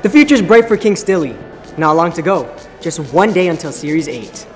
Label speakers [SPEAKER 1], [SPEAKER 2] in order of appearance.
[SPEAKER 1] The future's bright for King Stilly. Not long to go, just one day until Series 8.